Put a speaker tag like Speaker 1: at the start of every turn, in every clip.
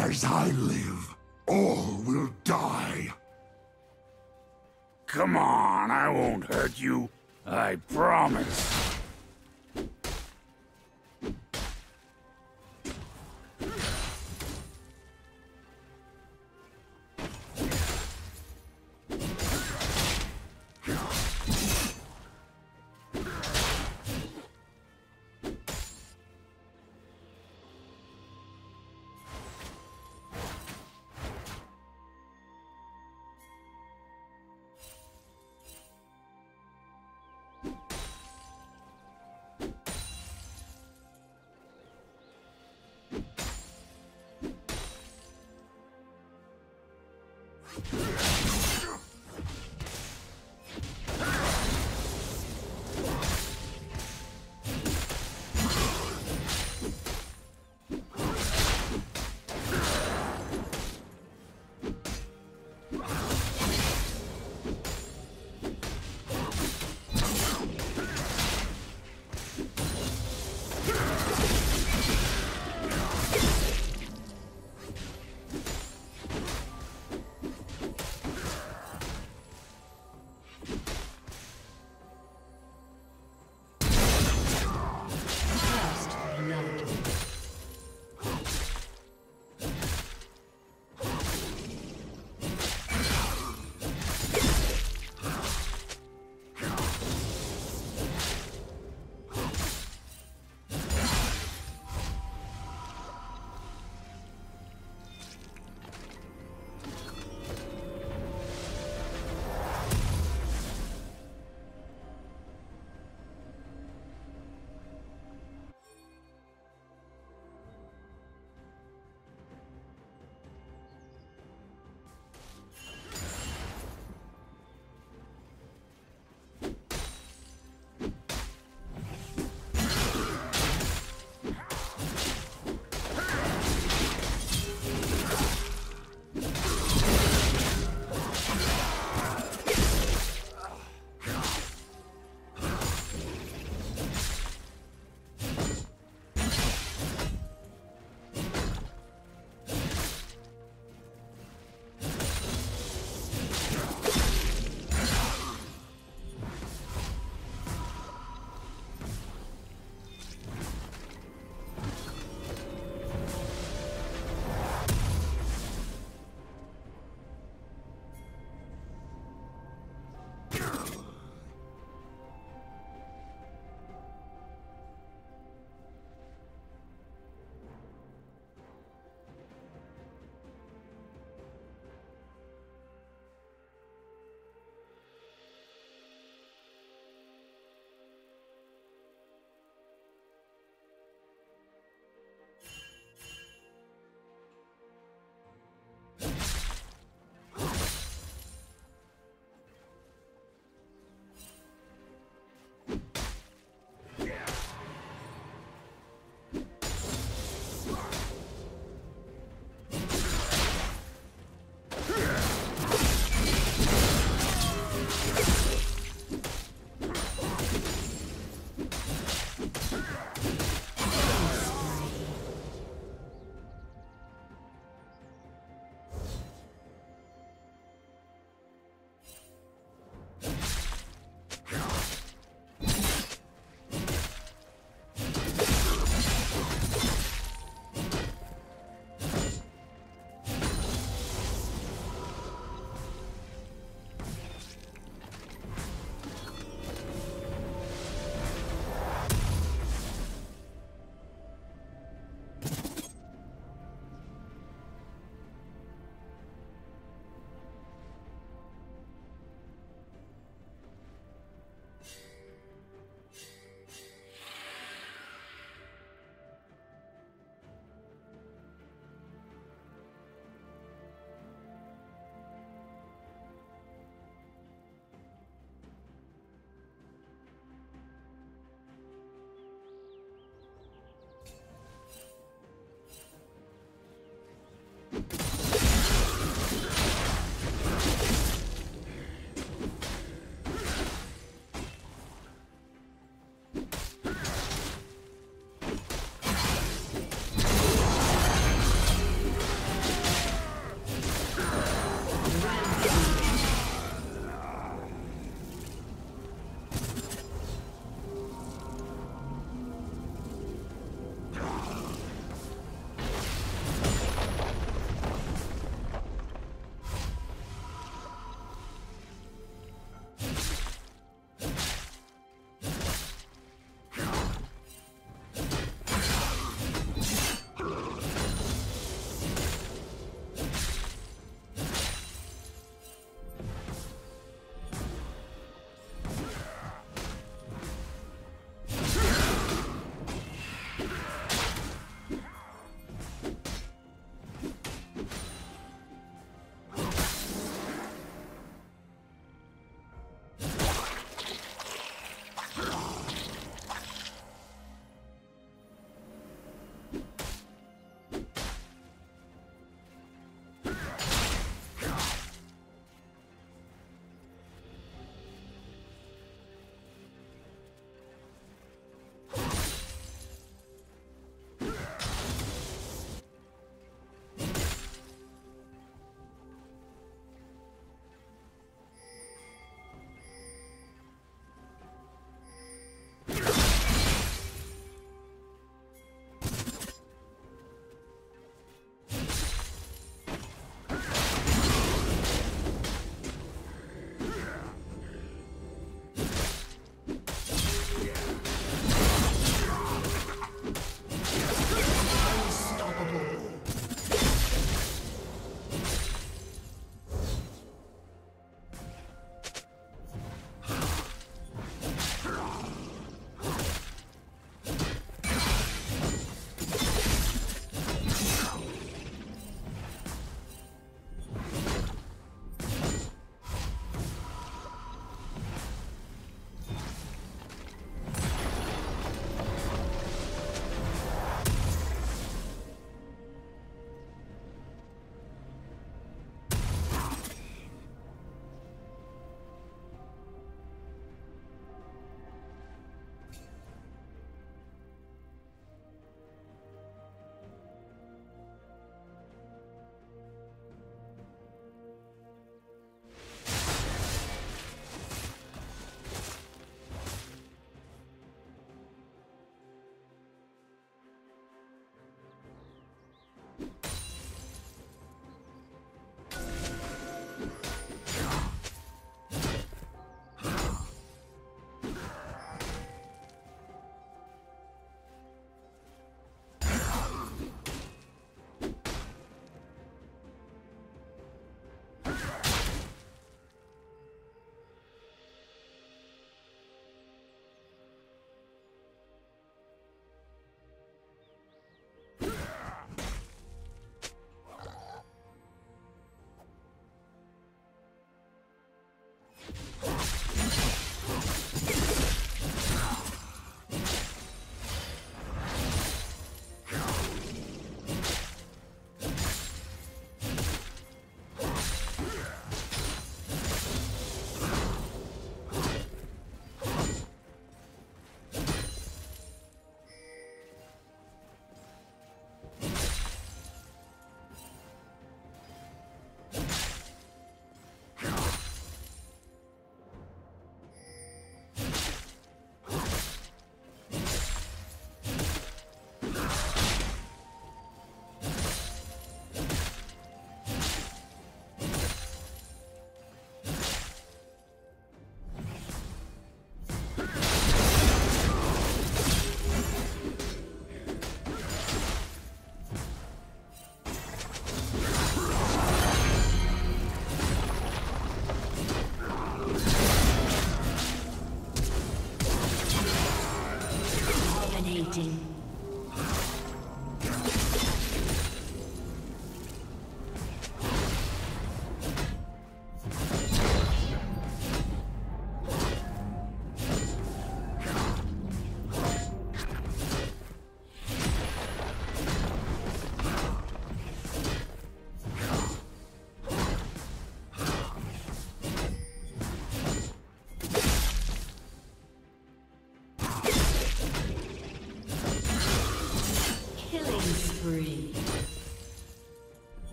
Speaker 1: As I live, all will die.
Speaker 2: Come on, I won't hurt you. I promise.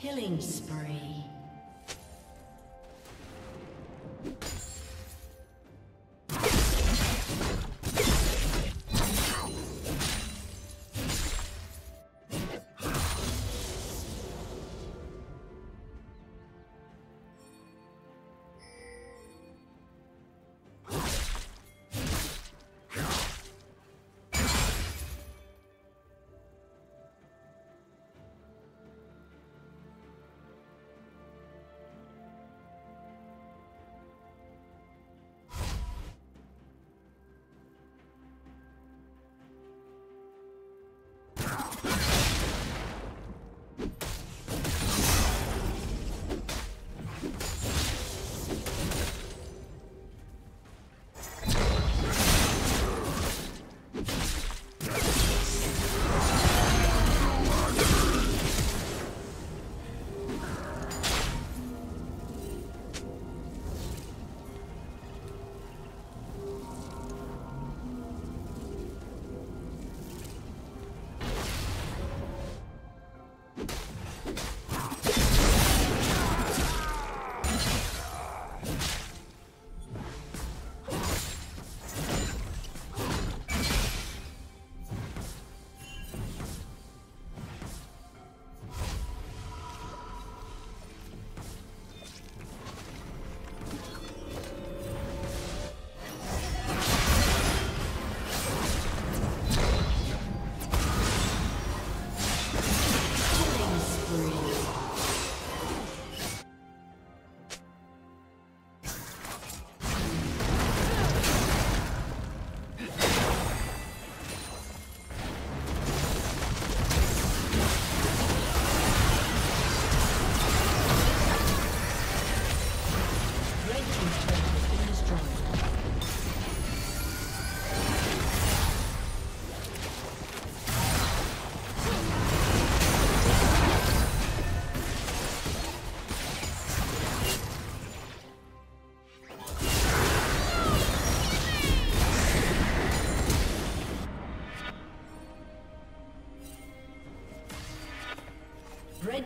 Speaker 3: Killing spree.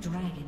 Speaker 3: Dragon.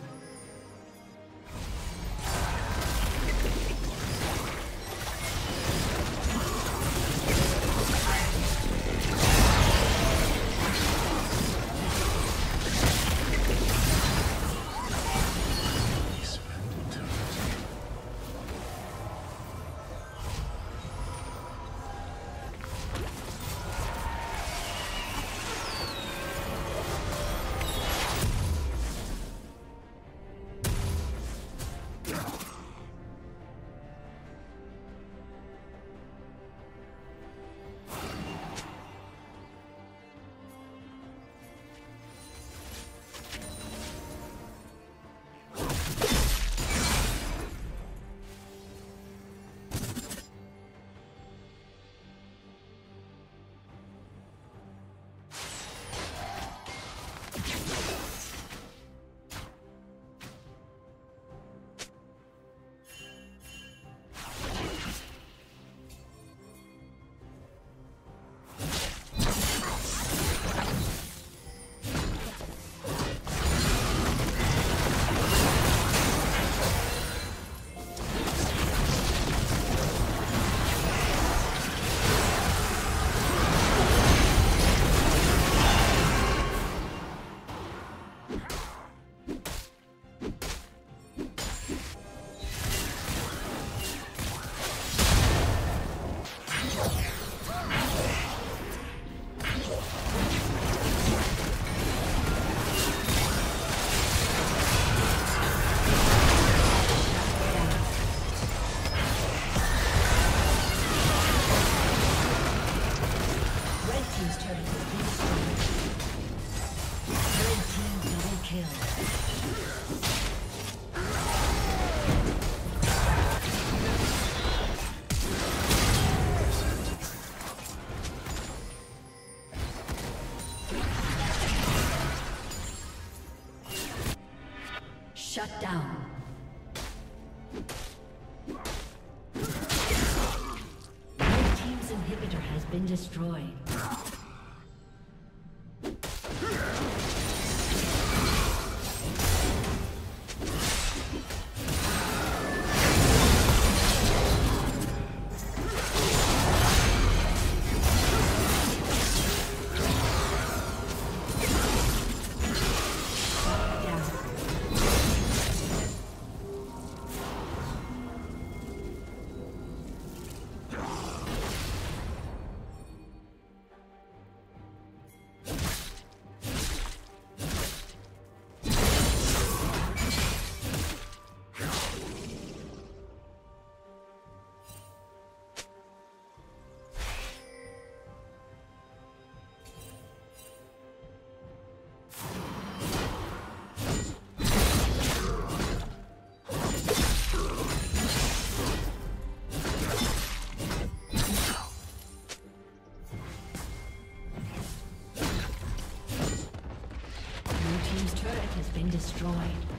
Speaker 3: Shut down. Red Team's inhibitor has been destroyed. destroyed.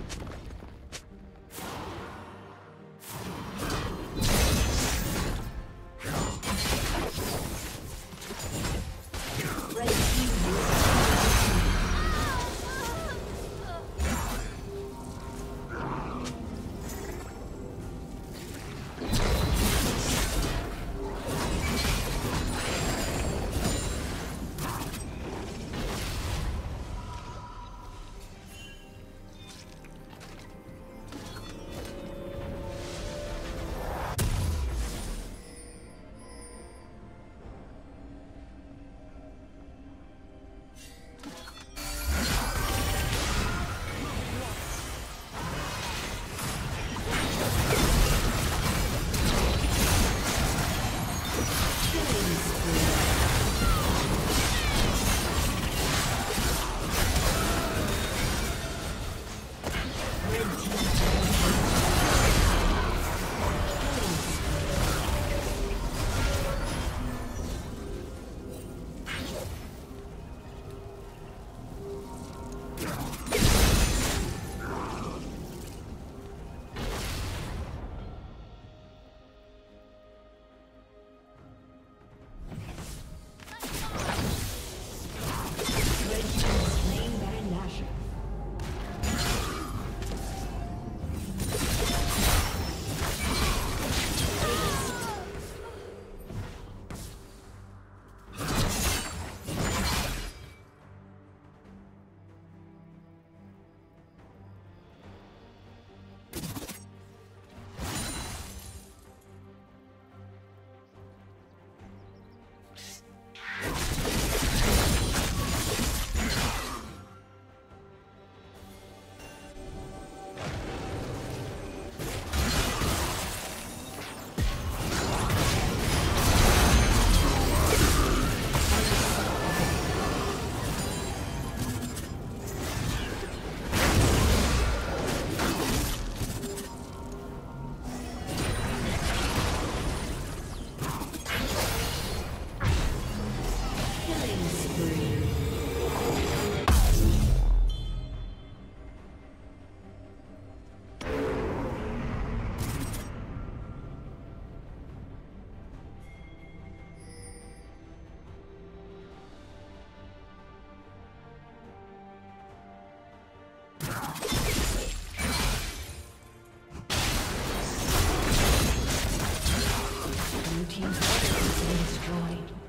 Speaker 3: team's turret destroyed.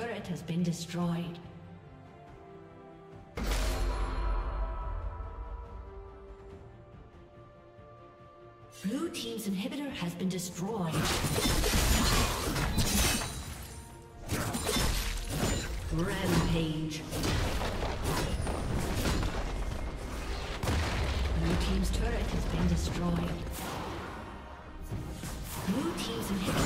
Speaker 3: Turret has been destroyed. Blue Team's inhibitor has been destroyed. Rampage. Blue Team's turret has been destroyed. Blue Team's inhibitor